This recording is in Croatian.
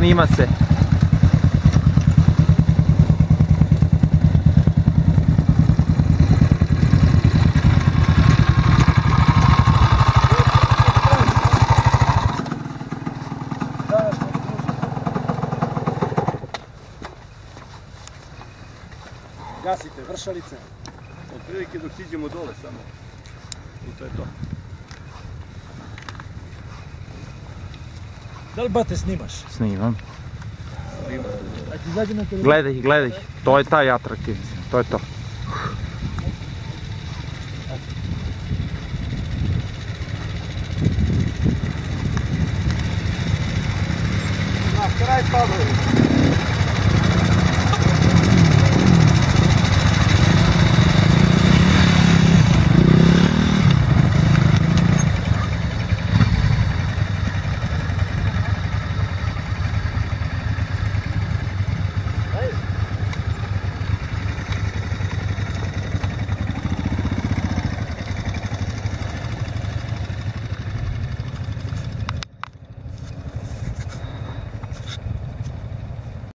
snima se. Gasite, vršalice. Od prilike dok siđemo dole samo. I to je to. Da li bate snimaš? Snimam. Gledaj, gledaj. To je taj atraktivni. To je to. Na kraj padaju.